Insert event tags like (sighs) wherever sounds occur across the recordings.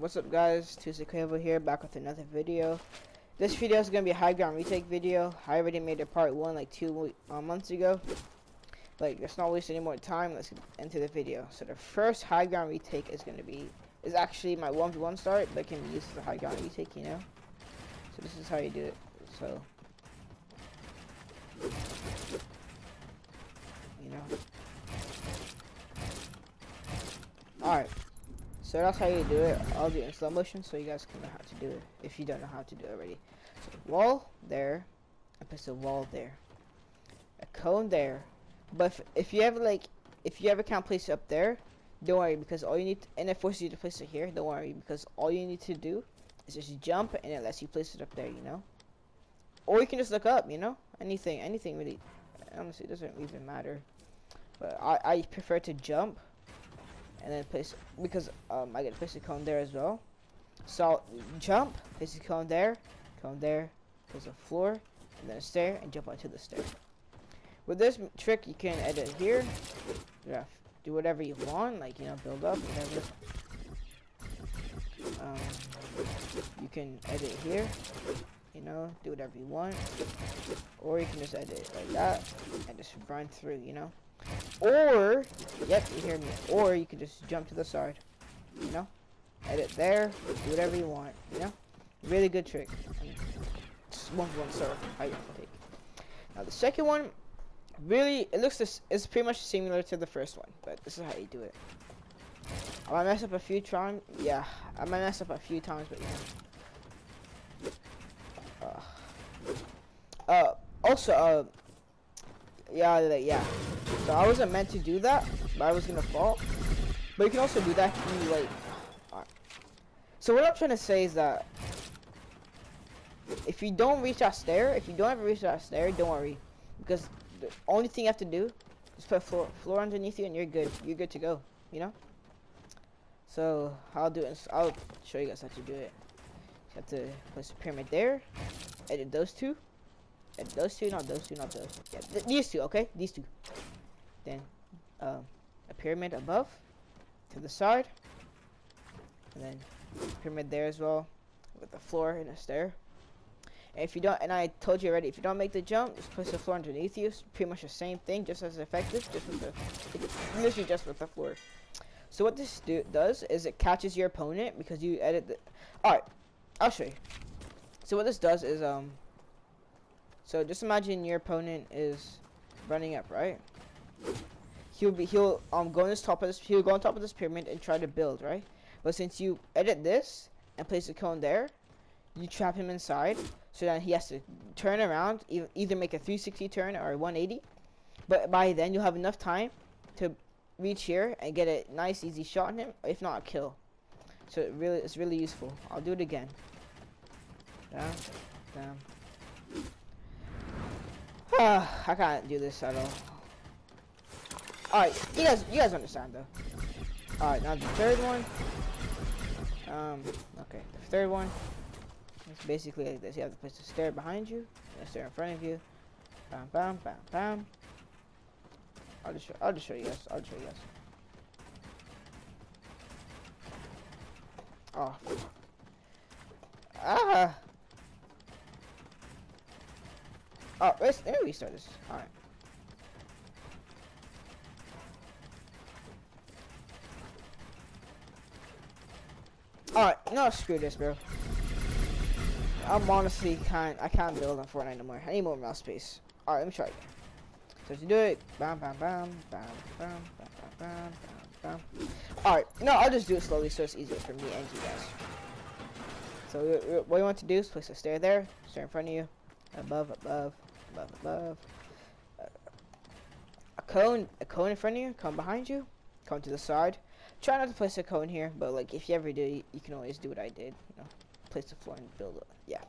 What's up guys, Tuesday Quavo here, back with another video. This video is going to be a high ground retake video. I already made a part 1 like 2 uh, months ago. Like, let's not waste any more time, let's into the video. So the first high ground retake is going to be, is actually my 1v1 start, but can be used a high ground retake, you know? So this is how you do it, so. You know? Alright. So that's how you do it. I'll do it in slow motion so you guys can know how to do it if you don't know how to do it already. So wall there, and place a wall there. A cone there. But if, if you ever like, if you ever can't place it up there, don't worry because all you need, to, and it forces you to place it here, don't worry because all you need to do is just jump and it lets you place it up there, you know? Or you can just look up, you know? Anything, anything really, honestly, doesn't even matter. But I, I prefer to jump and then place because um, I get to place a cone there as well. So I'll jump, place a cone there, cone there, place a floor, and then a stair, and jump onto the stair. With this trick, you can edit here. Yeah, do whatever you want, like you know, build up, whatever. Um, you can edit here, you know, do whatever you want, or you can just edit like that and just run through, you know. Or, yep, you hear me. Or you can just jump to the side. You know? Edit there. Do whatever you want. You know? Really good trick. I mean, one one star. I take. Now the second one, really, it looks this is pretty much similar to the first one, but this is how you do it. I might mess up a few times. Yeah, I might mess up a few times, but yeah. Uh also, uh, yeah, yeah. So I wasn't meant to do that, but I was gonna fall. But you can also do that if you like. Right. So what I'm trying to say is that if you don't reach that stair, if you don't ever reach that stair, don't worry, because the only thing you have to do is put floor floor underneath you, and you're good. You're good to go. You know. So I'll do it. I'll show you guys how to do it. You have to place a pyramid there. Edit those two. Edit those two, not those two, not those. Yeah, th these two. Okay, these two then uh, a pyramid above to the side and then pyramid there as well with a floor and a stair. And if you don't and I told you already if you don't make the jump just place the floor underneath you. It's pretty much the same thing just as effective just with the literally just with the floor. So what this do, does is it catches your opponent because you edit the alright I'll show you. So what this does is um so just imagine your opponent is running up right he'll be he'll um go on this top of this he'll go on top of this pyramid and try to build right? But since you edit this and place a cone there you trap him inside so that he has to turn around either make a 360 turn or 180 but by then you'll have enough time to reach here and get a nice easy shot on him if not a kill. So it really it's really useful. I'll do it again. Down down. (sighs) I can't do this at all Alright, you guys you guys understand though. Alright, now the third one. Um okay, the third one. It's basically like this. You have to place a stair behind you, and a stair in front of you. Bam bam bam bam. I'll just show I'll just show you guys. I'll just show you guys. Oh. Ah. Oh, let's let me restart this. Alright. Alright, no, screw this, bro. I'm honestly can't, I can't build on Fortnite no more. I need more mouse space. Alright, let me try again. So to do it, bam, bam, bam, bam, bam, bam, bam, bam, bam. Alright, no, I'll just do it slowly so it's easier for me and you guys. So what you want to do is place a stair there, stair in front of you, above, above, above, above. Uh, a cone, a cone in front of you, cone behind you, cone to the side, Try not to place a cone here, but like if you ever do, you, can always do what I did. You know, place the floor and build A, Yeah.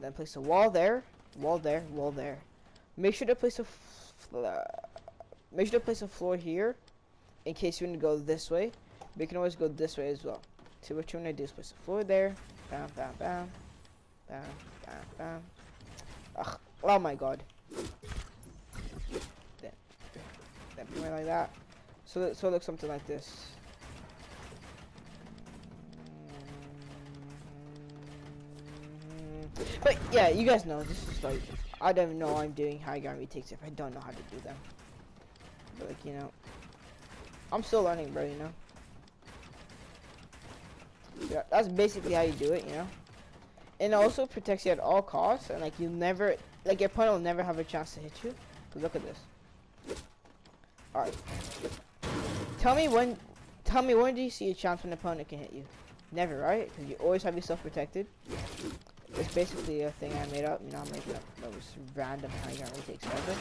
Then place a wall there, wall there, wall there. Make sure to place a uh, make sure to place a floor here, in case you want to go this way. But you can always go this way as well. So what you want to do is place a floor there. Bam, bam, bam, bam, bam, bam. Ugh, oh my god. Then, then like that. So, so it looks something like this. But yeah, you guys know this is like I don't know what I'm doing High takes if I don't know how to do them. But like you know, I'm still learning, bro. You know. Yeah, that's basically how you do it, you know. And it also protects you at all costs, and like you never, like your opponent will never have a chance to hit you. Look at this. All right. Tell me when, tell me when do you see a chance when an opponent can hit you? Never, right? Because you always have yourself protected. It's basically a thing I made up. You know, I'm making up those random high ground retakes ever.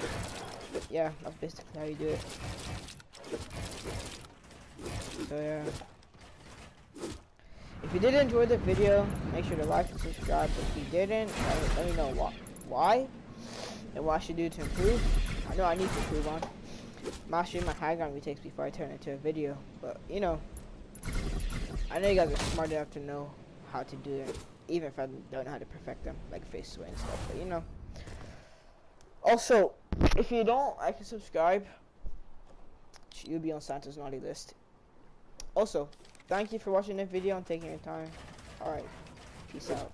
But yeah, that's basically how you do it. So yeah. If you did enjoy the video, make sure to like and subscribe. If you didn't, let, me know wh why and what I should do to improve. I know I need to improve on mastering my high ground retakes before I turn it into a video. But you know, I know you guys are smart enough to know how to do it, even if I don't know how to perfect them, like FaZe Sway and stuff. But you know. Also, if you don't like and subscribe, you'll be on Santa's naughty list. Also, thank you for watching the video and taking your time. Alright, peace out.